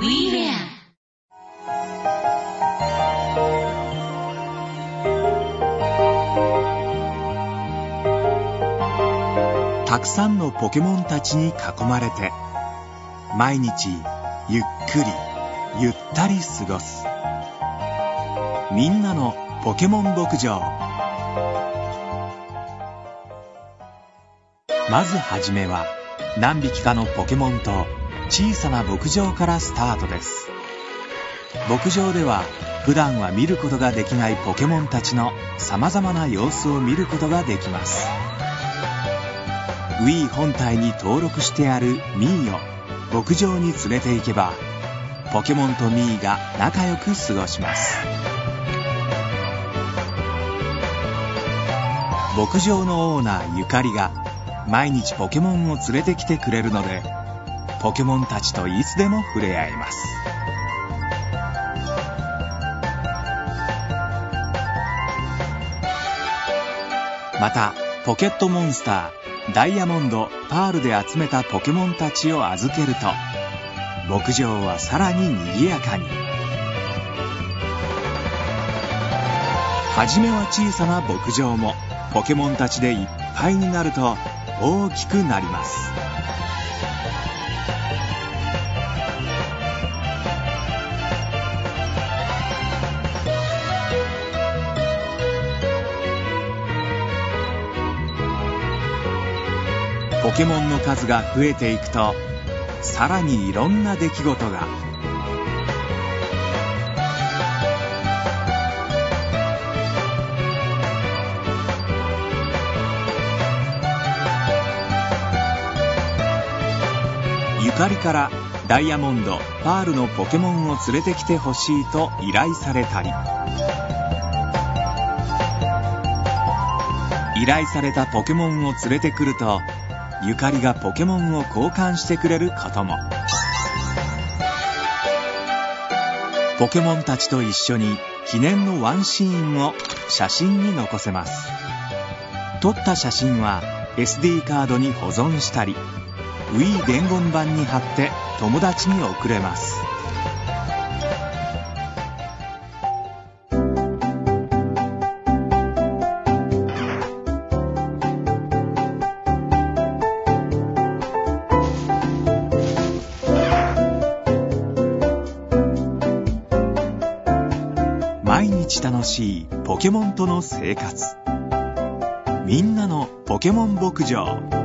We Wear たくさんのポケモンたちに囲まれて毎日ゆっくりゆったり過ごす。みんなのポケモン牧場。まずはじめは何匹かのポケモンと小さな牧場からスタートです。牧場では普段は見ることができないポケモンたちの様々な様子を見ることができます。Wii 本体に登録してあるミーを牧場に連れて行けばポケモンとミーが仲良く過ごします。牧場のオーナーゆかりが毎日ポケモンを連れてきてくれるのでポケモンたちといつでも触れ合えます。またポケットモンスターダイヤモンドパールで集めたポケモンたちを預けると牧場はさらに賑やかに。初めは小さな牧場もポケモンたちでいっぱいになると大きくなります。ポケモンの数が増えていくとさらにいろんな出来事が。ゆかりからダイヤモンドパールのポケモンを連れてきてほしいと依頼されたり。依頼されたポケモンを連れてくるとゆかりがポケモンを交換してくれることも。ポケモンたちと一緒に記念のワンシーンを写真に残せます。撮った写真は SD カードに保存したり Wii 伝言板に貼って友達に送れます。毎日楽しいポケモンとの生活。みんなのポケモン牧場。